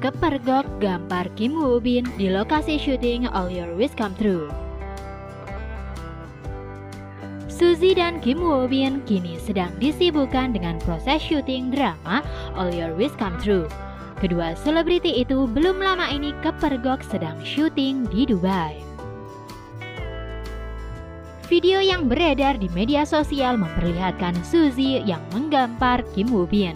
kepergok gambar Kim Woo Bin di lokasi syuting All Your Wish Come True. Suzy dan Kim Woo Bin kini sedang disibukkan dengan proses syuting drama All Your Wish Come True. Kedua selebriti itu belum lama ini kepergok sedang syuting di Dubai. Video yang beredar di media sosial memperlihatkan Suzy yang menggampar Kim Woo Bin.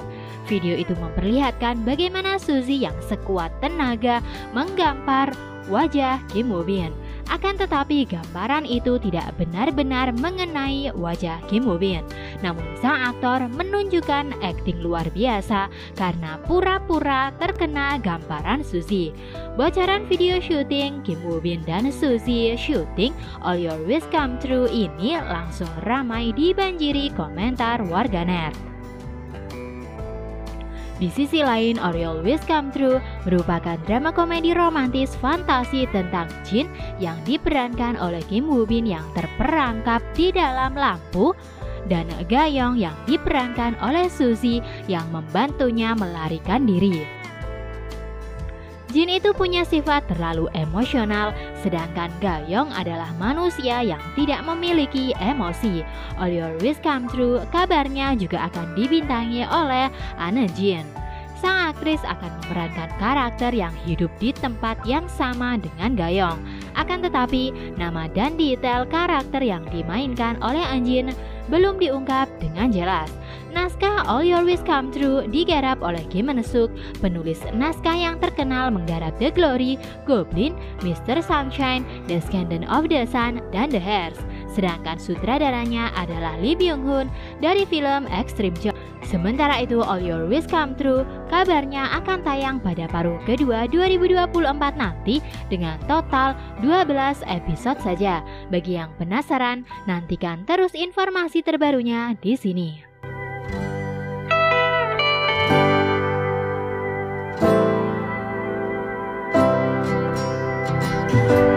Video itu memperlihatkan bagaimana Suzy yang sekuat tenaga menggampar wajah Kim Woo Bin. Akan tetapi gambaran itu tidak benar-benar mengenai wajah Kim Woo Bin. Namun sang aktor menunjukkan akting luar biasa karena pura-pura terkena gambaran Suzy. Bocoran video syuting Kim Woo Bin dan Suzy syuting All Your Wish Come True ini langsung ramai dibanjiri komentar warganet. Di sisi lain, Oriole Wish Come True merupakan drama komedi romantis fantasi tentang jin yang diperankan oleh Kim Woo Bin yang terperangkap di dalam lampu dan Gayong yang diperankan oleh Suzy yang membantunya melarikan diri. Jin itu punya sifat terlalu emosional, sedangkan Gayong adalah manusia yang tidak memiliki emosi. All Your Wish Come True kabarnya juga akan dibintangi oleh Anne Jin. Sang aktris akan memerankan karakter yang hidup di tempat yang sama dengan Gayong. Akan tetapi, nama dan detail karakter yang dimainkan oleh Anjin belum diungkap dengan jelas. Naskah All Your Wish Come True digarap oleh Kim Suk, penulis naskah yang terkenal menggarap The Glory, Goblin, Mr. Sunshine, The Scandal of the Sun, dan The Hairs. Sedangkan sutradaranya adalah Lee Byung Hun dari film Extreme Job. Sementara itu All Your Wish Come True kabarnya akan tayang pada paruh kedua 2024 nanti dengan total 12 episode saja. Bagi yang penasaran, nantikan terus informasi terbarunya di sini. Bye.